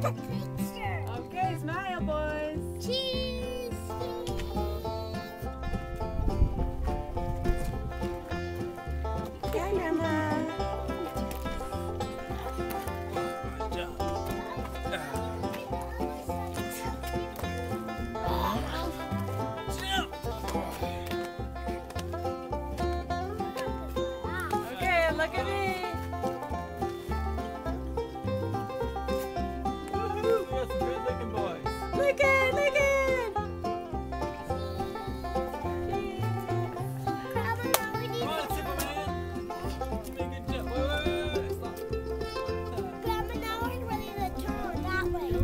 Thank you.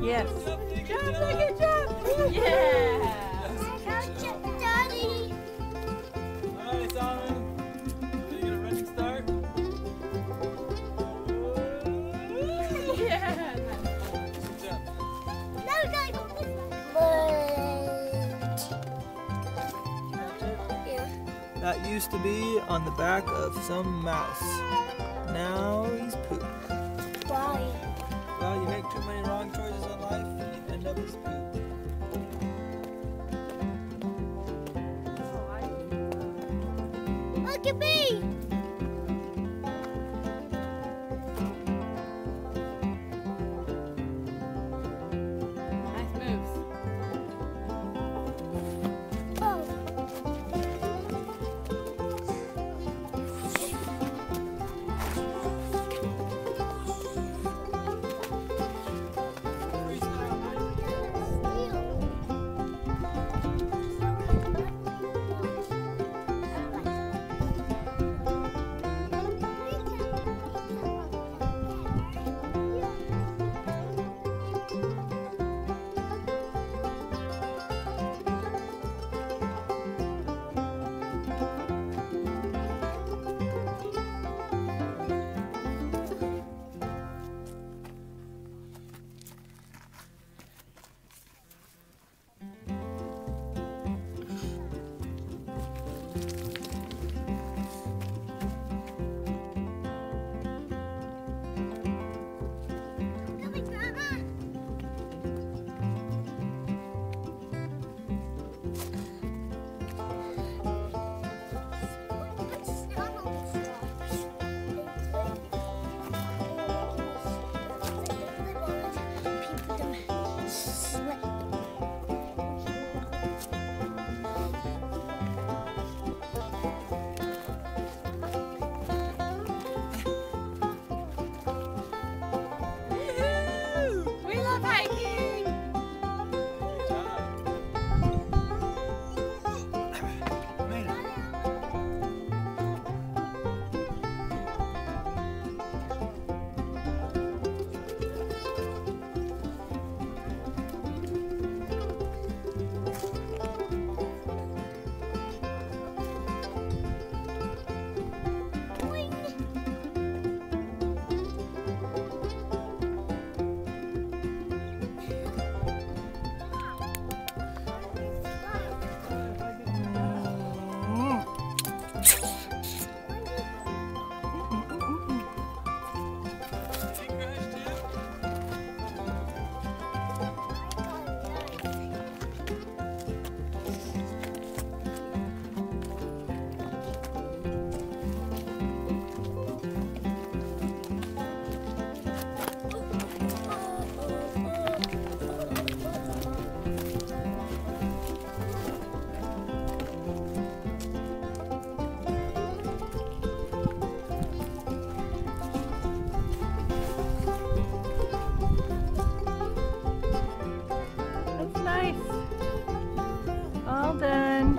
Yes. Jump, make a Jump, jump. look at jump. Yeah. All right, Solomon. Ready to get a running start? Yeah. Good jump. That used to be on the back of some mouse. Now he's Look at me!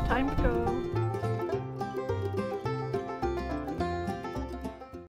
Time to go.